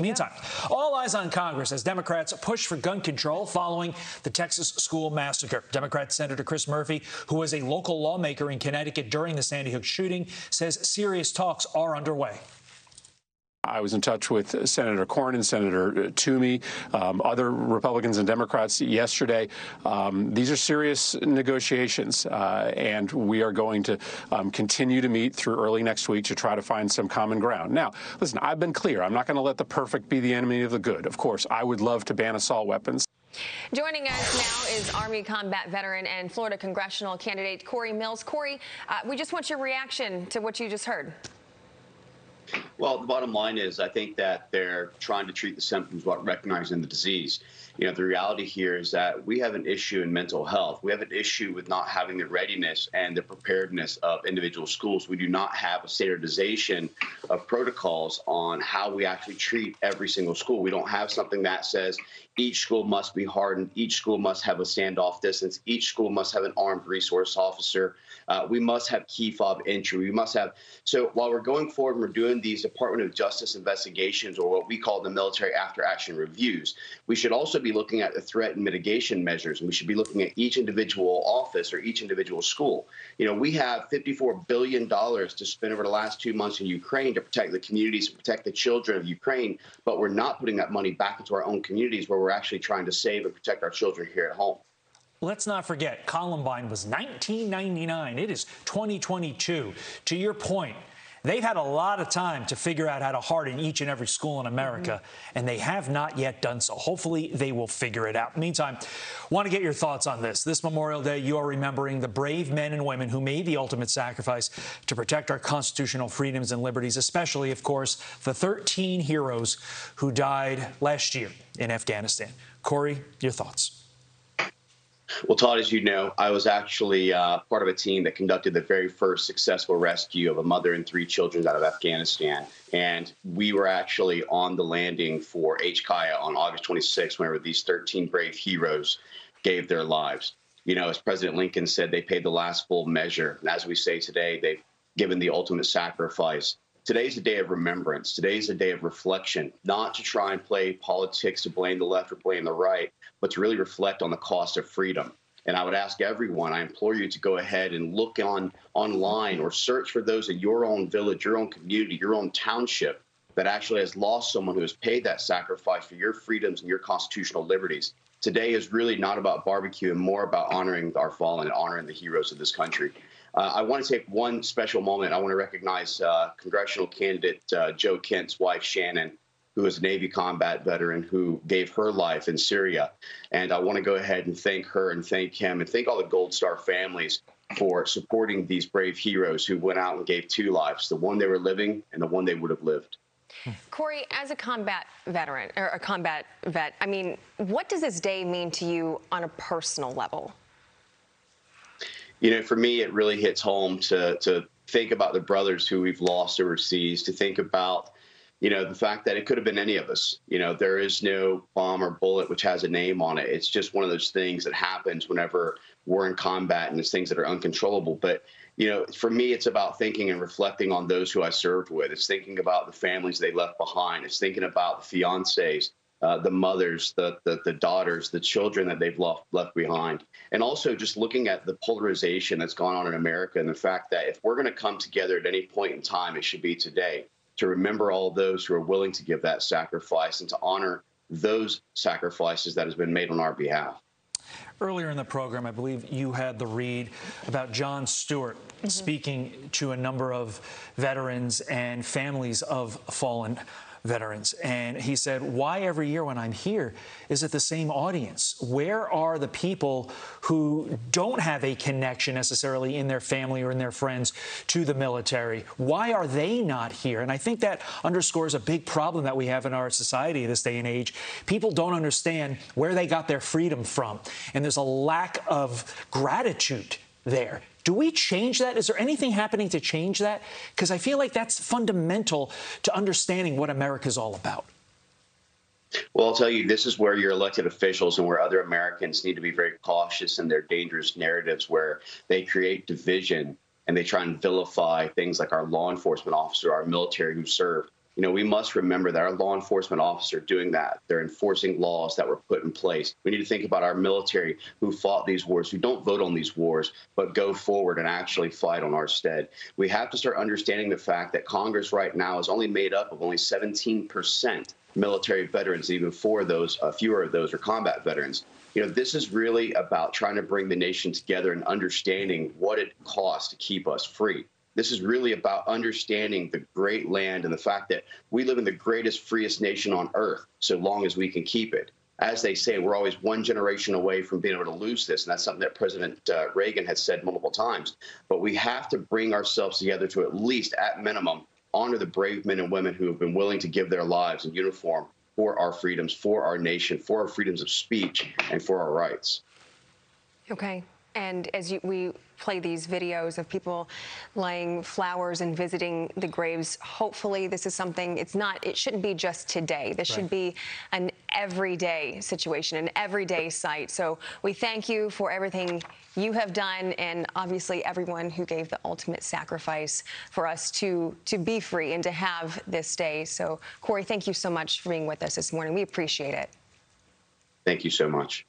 Meantime, all eyes on Congress as Democrats push for gun control following the Texas school massacre. Democrat Senator Chris Murphy, who was a local lawmaker in Connecticut during the Sandy Hook shooting, says serious talks are underway. I was in touch with Senator Cornyn, and Senator Toomey, um, other Republicans and Democrats yesterday. Um, these are serious negotiations, uh, and we are going to um, continue to meet through early next week to try to find some common ground. Now, listen, I've been clear. I'm not going to let the perfect be the enemy of the good. Of course, I would love to ban assault weapons. Joining us now is Army combat veteran and Florida congressional candidate Cory Mills. Cory, uh, we just want your reaction to what you just heard. Well, the bottom line is I think that they're trying to treat the symptoms without recognizing the disease. You know, the reality here is that we have an issue in mental health. We have an issue with not having the readiness and the preparedness of individual schools. We do not have a standardization of protocols on how we actually treat every single school. We don't have something that says each school must be hardened, each school must have a standoff distance, each school must have an armed resource officer. Uh, we must have key fob entry. We must have. So while we're going forward and we're doing these Department of Justice investigations or what we call the military after action reviews, we should also be looking at the threat and mitigation measures. And we should be looking at each individual office or each individual school. You know, we have $54 billion to spend over the last two months in Ukraine to protect the communities protect the children of Ukraine, but we're not putting that money back into our own communities where we're actually trying to save and protect our children here at home. Let's not forget, Columbine was 1999. It is 2022. To your point, They've had a lot of time to figure out how to harden each and every school in America, mm-hmm. and they have not yet done so. Hopefully, they will figure it out. Meantime, want to get your thoughts on this. This Memorial Day, you are remembering the brave men and women who made the ultimate sacrifice to protect our constitutional freedoms and liberties, especially, of course, the 13 heroes who died last year in Afghanistan. Cory, your thoughts. Well, Todd, as you know, I was actually uh, part of a team that conducted the very first successful rescue of a mother and three children out of Afghanistan. And we were actually on the landing for HKIA on August 26, whenever these 13 brave heroes gave their lives. You know, as President Lincoln said, they paid the last full measure. And as we say today, they've given the ultimate sacrifice. Today's a day of remembrance. Today's a day of reflection, not to try and play politics to blame the left or blame the right, but to really reflect on the cost of freedom. And I would ask everyone, I implore you to go ahead and look on online or search for those in your own village, your own community, your own township that actually has lost someone who has paid that sacrifice for your freedoms and your constitutional liberties. Today is really not about barbecue and more about honoring our fallen and honoring the heroes of this country. Uh, I want to take one special moment. I want to recognize uh, congressional candidate uh, Joe Kent's wife, Shannon, who is a Navy combat veteran who gave her life in Syria. And I want to go ahead and thank her and thank him and thank all the Gold Star families for supporting these brave heroes who went out and gave two lives the one they were living and the one they would have lived. Cory, as a combat veteran or a combat vet, I mean, what does this day mean to you on a personal level? You know, for me, it really hits home to, to think about the brothers who we've lost overseas, to think about you know, the fact that it could have been any of us. You know, there is no bomb or bullet which has a name on it. It's just one of those things that happens whenever we're in combat and it's things that are uncontrollable. But, you know, for me, it's about thinking and reflecting on those who I served with. It's thinking about the families they left behind. It's thinking about the fiancés, uh, the mothers, the, the, the daughters, the children that they've left left behind, and also just looking at the polarization that's gone on in America and the fact that if we're going to come together at any point in time, it should be today to remember all those who are willing to give that sacrifice and to honor those sacrifices that has been made on our behalf. Earlier in the program, I believe you had the read about Jon Stewart mm -hmm. speaking to a number of veterans and families of fallen veterans. And he said, Why every year when I'm here is it the same audience? Where are the people who don't have a connection necessarily in their family or in their friends to the military? Why are they not here? And I think that underscores a big problem that we have in our society this day and age. People don't understand where they got their freedom from. And there's a lack of gratitude there. Do we change that? Is there anything happening to change that? Because I feel like that's fundamental to understanding what America is all about. Well, I'll tell you, this is where your elected officials and where other Americans need to be very cautious in their dangerous narratives where they create division and they try and vilify things like our law enforcement officer, our military who served. You know, we must remember that our law enforcement officers are doing that. They're enforcing laws that were put in place. We need to think about our military who fought these wars, who don't vote on these wars, but go forward and actually fight on our stead. We have to start understanding the fact that Congress right now is only made up of only 17% military veterans, even four of those, uh, fewer of those are combat veterans. You know, this is really about trying to bring the nation together and understanding what it costs to keep us free. This is really about understanding the great land and the fact that we live in the greatest, freest nation on earth, so long as we can keep it. As they say, we're always one generation away from being able to lose this. And that's something that President uh, Reagan has said multiple times. But we have to bring ourselves together to at least, at minimum, honor the brave men and women who have been willing to give their lives in uniform for our freedoms, for our nation, for our freedoms of speech, and for our rights. Okay. And as you, we play these videos of people laying flowers and visiting the graves, hopefully this is something, it's not, it shouldn't be just today. This right. should be an everyday situation, an everyday sight. So we thank you for everything you have done and obviously everyone who gave the ultimate sacrifice for us to, to be free and to have this day. So Cory, thank you so much for being with us this morning. We appreciate it. Thank you so much.